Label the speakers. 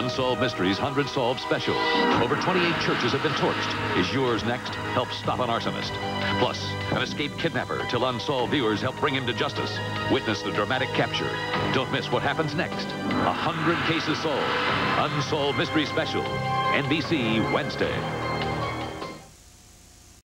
Speaker 1: Unsolved Mysteries 100 Solved Special. Over 28 churches have been torched. Is yours next? Help stop an arsonist. Plus, an escaped kidnapper till unsolved viewers help bring him to justice. Witness the dramatic capture. Don't miss what happens next. Hundred cases solved. Unsolved Mystery Special. NBC Wednesday.